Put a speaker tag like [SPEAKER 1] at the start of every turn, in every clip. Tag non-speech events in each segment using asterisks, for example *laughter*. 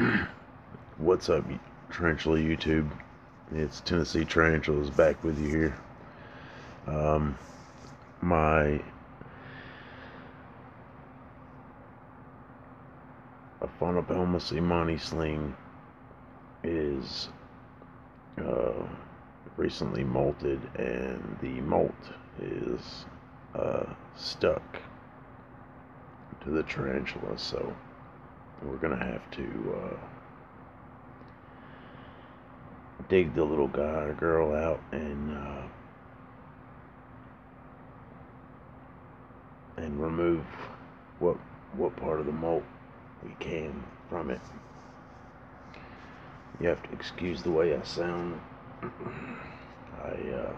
[SPEAKER 1] *clears throat* What's up, Tarantula YouTube? It's Tennessee Tarantulas back with you here. Um, my Aphonopelma seemanni sling is uh, recently molted, and the molt is uh, stuck to the tarantula, so we're gonna have to uh, dig the little guy or girl out and uh, and remove what what part of the molt we can from it. You have to excuse the way I sound. I uh,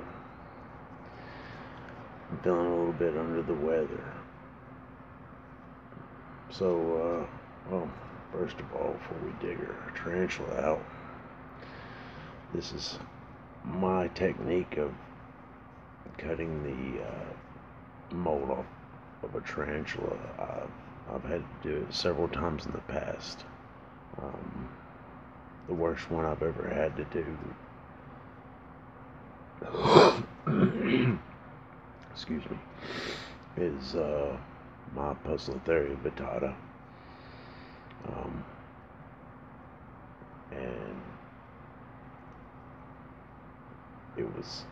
[SPEAKER 1] I'm feeling a little bit under the weather. So, uh, well, first of all, before we dig our tarantula out, this is my technique of cutting the uh, molt off of a tarantula. I've, I've had to do it several times in the past. Um, the worst one I've ever had to do, *coughs* excuse me, is uh, my Poecilotheria vittata. Um, and it was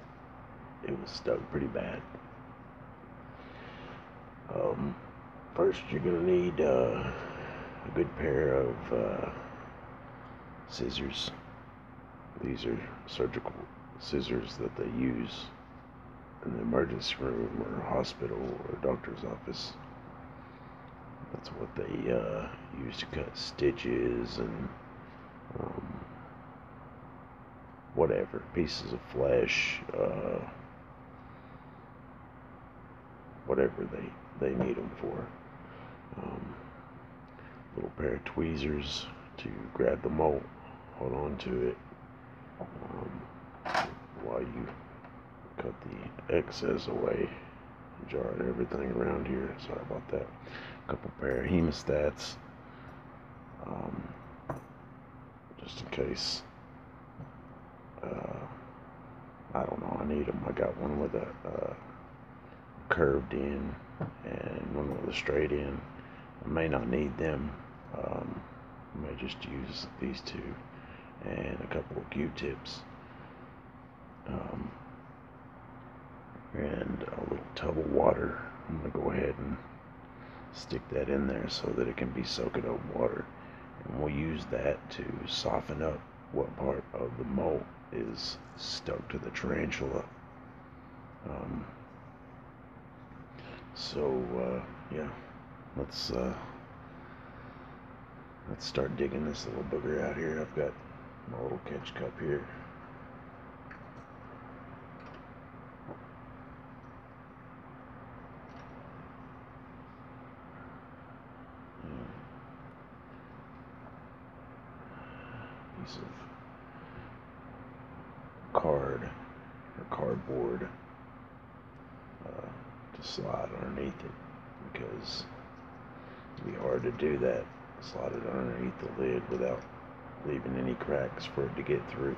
[SPEAKER 1] it was stuck pretty bad. Um, first, you're gonna need uh, a good pair of uh, scissors. These are surgical scissors that they use in the emergency room or hospital or doctor's office. That's what they uh, use to cut stitches and um, whatever pieces of flesh, uh, whatever they they need them for. Um, little pair of tweezers to grab the molt, hold on to it um, while you cut the excess away. Jar everything around here. Sorry about that. A couple pair of hemostats, um, just in case. Uh, I don't know. I need them. I got one with a uh, curved in and one with a straight in. I may not need them. Um, I may just use these two and a couple of Q-tips. Um, and a little tub of water. I'm to go ahead and stick that in there so that it can be soaking up water. And we'll use that to soften up what part of the molt is stuck to the tarantula. Um, so, uh, yeah, let's, uh, let's start digging this little booger out here. I've got my little catch cup here. Cardboard uh, to slide underneath it because it'd be hard to do that slide it underneath the lid without leaving any cracks for it to get through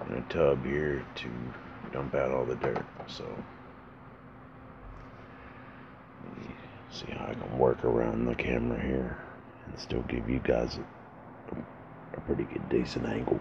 [SPEAKER 1] and a tub here to dump out all the dirt so see how I can work around the camera here and still give you guys a, a pretty good decent angle.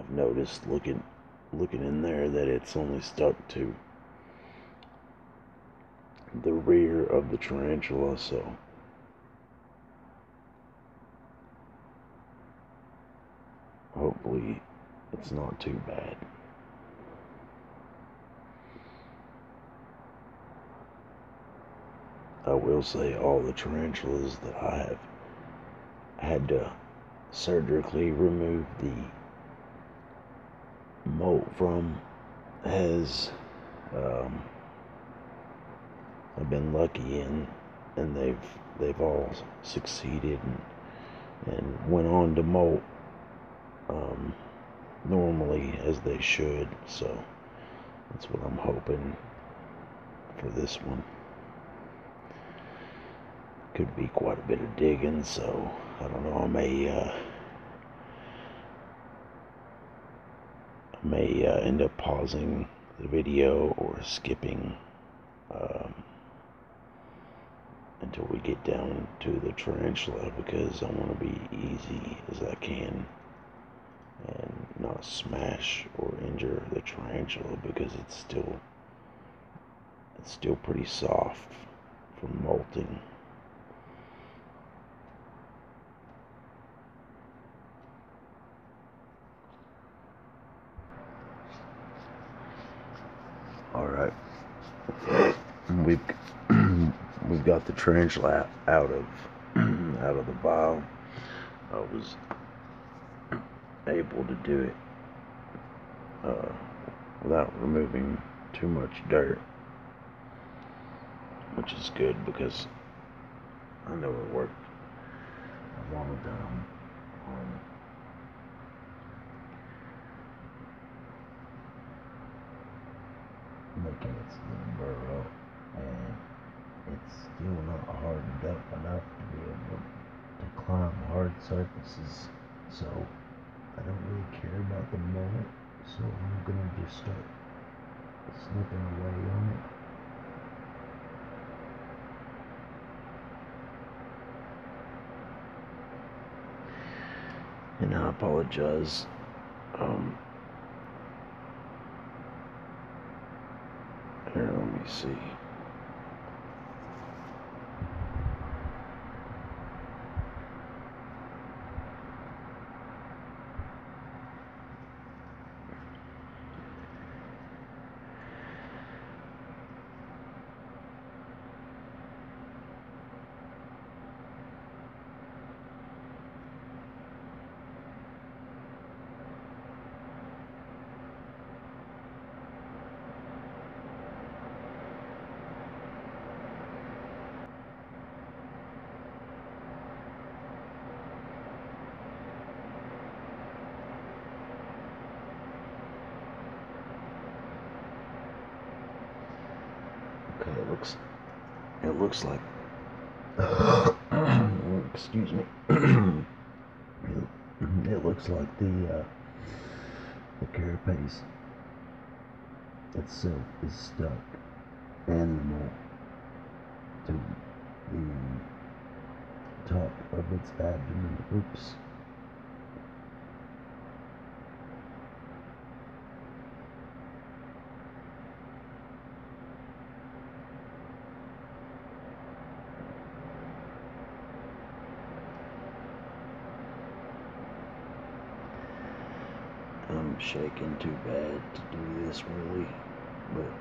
[SPEAKER 1] I've noticed looking looking in there that it's only stuck to the rear of the tarantula, so hopefully it's not too bad. I will say all the tarantulas that I have had to surgically remove the molt from has um, I've been lucky and and they've they've all succeeded and, and went on to molt um, normally as they should. So that's what I'm hoping for this one. Could be quite a bit of digging, so I don't know. I may uh, I may uh, end up pausing the video or skipping um, until we get down to the tarantula because I want to be easy as I can and not smash or injure the tarantula because it's still it's still pretty soft from molting. All right, we've *clears throat* we've got the tarantula out of *clears throat* out of the vial. I was able to do it uh, without removing too much dirt, which is good because I know it worked a long time on making its little burrow, and it's still not hardened up enough to be able to climb hard surfaces. So I don't really care about the moment, so I'm gonna just start snipping away on it. And I apologize. Um, here, let me see. Okay, it looks it looks like *coughs* excuse me. *coughs* it looks like the uh, the carapace itself is stuck molt to the top of its abdomen. Oops. I'm shaking too bad to do this really, but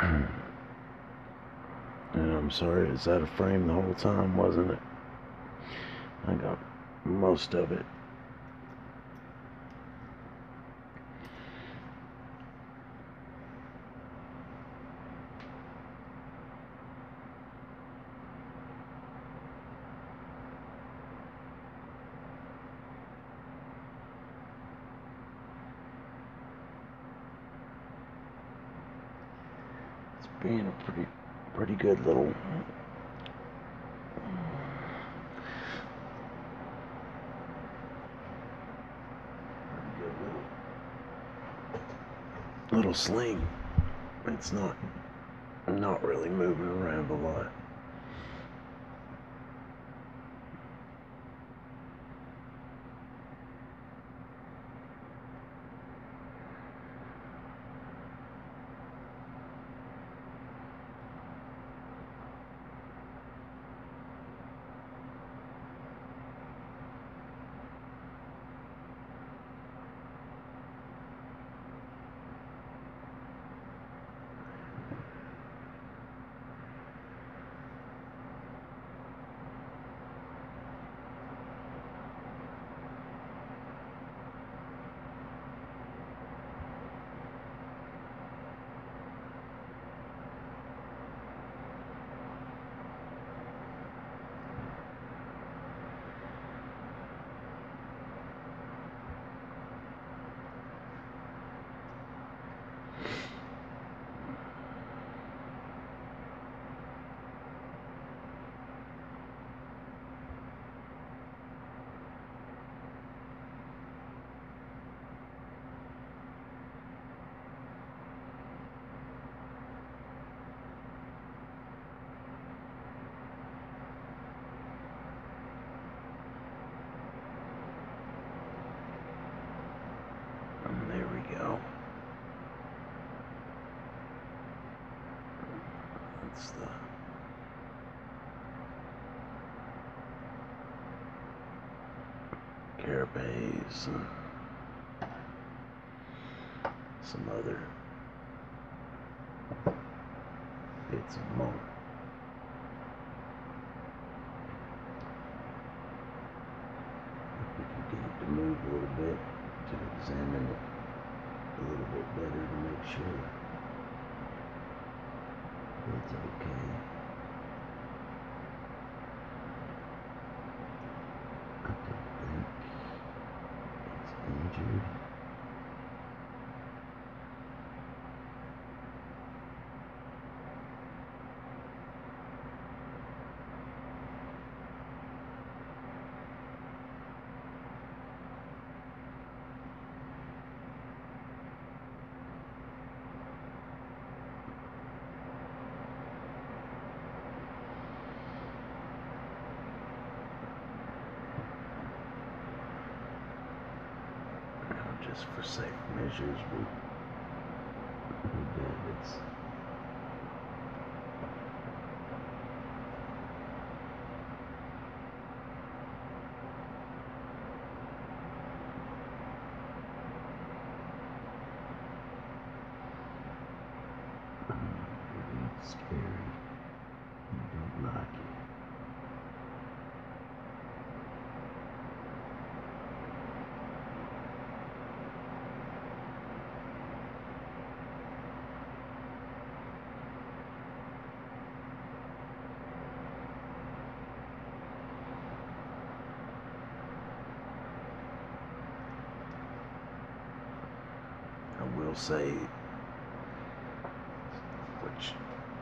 [SPEAKER 1] *clears throat* And I'm sorry, it's out of frame the whole time, wasn't it? I got most of it. It's being a pretty pretty good little little sling. It's not not really moving around a lot. There we go. That's the... Carapace and some other bits of monk bit better to make sure it's okay. I don't think it's injured. Now, just for safe measures, uh, it's it's scary. You don't like it. I will say, which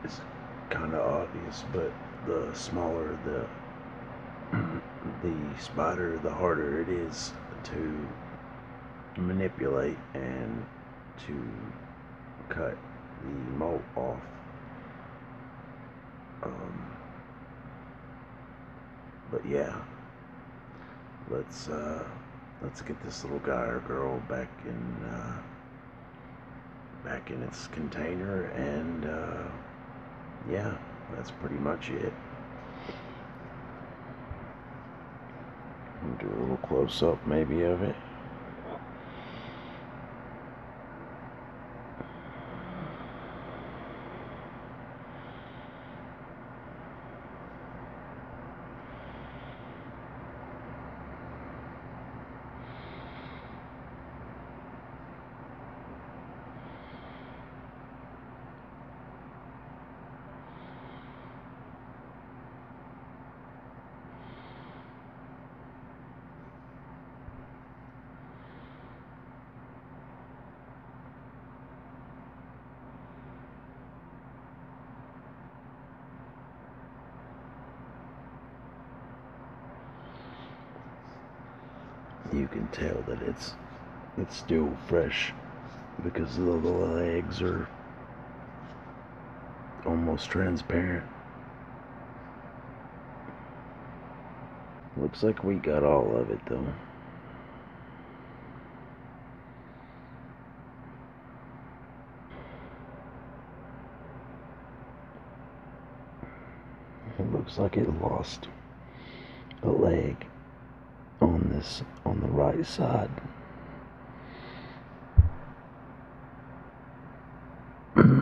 [SPEAKER 1] is kind of obvious, but the smaller the *clears throat* the spider, the harder it is to manipulate and to cut the molt off. Um, but yeah, let's uh, let's get this little guy or girl back in uh, back in its container, and uh, yeah, that's pretty much it. Do a little close up, maybe, of it. You can tell that it's it's still fresh because the, the legs are almost transparent. Looks like we got all of it though. It looks like it lost a leg on this on the right side. Looks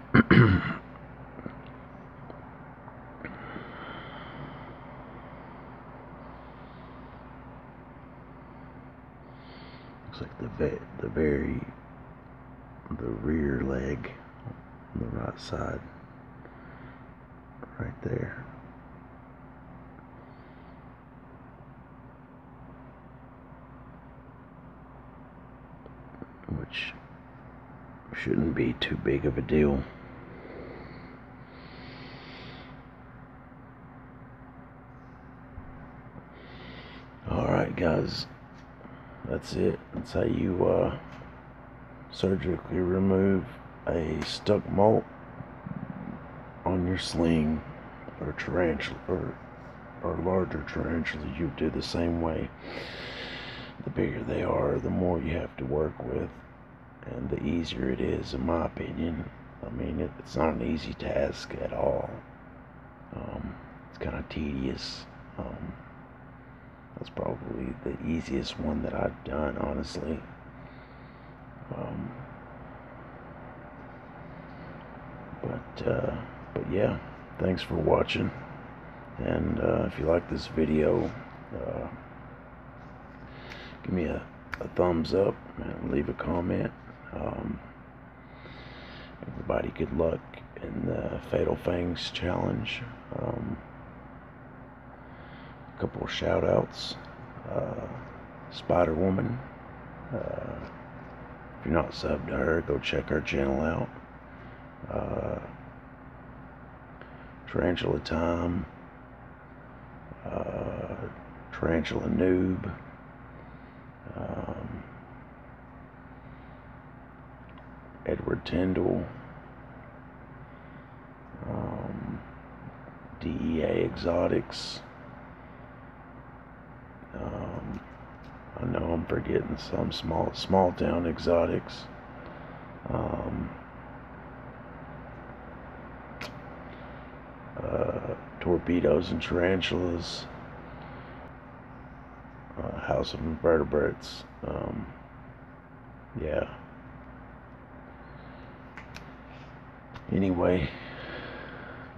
[SPEAKER 1] like the ve- the very the rear leg on the right side, right there. Which shouldn't be too big of a deal. Alright, guys, that's it. That's how you uh, surgically remove a stuck molt on your sling or tarantula or, or larger tarantula. You do the same way the bigger they are, the more you have to work with, and the easier it is, in my opinion. I mean, it, it's not an easy task at all. Um, it's kind of tedious. Um, that's probably the easiest one that I've done, honestly. Um, but uh, but yeah, thanks for watching. And uh, if you like this video, uh, give me a, a, thumbs up and leave a comment. Um, everybody, good luck in the Fatal Fangs challenge. Um, a couple of shout outs. Uh, Spider Woman. Uh, if you're not subbed to her, go check our channel out. Uh, Tarantula Time uh, Tarantula Noob, Edward Tyndall, um, DEA Exotics. Um, I know I'm forgetting some small small town exotics. Um, uh, torpedoes and tarantulas, uh, House of Invertebrates. Um, yeah. Anyway,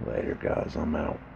[SPEAKER 1] later, guys. I'm out.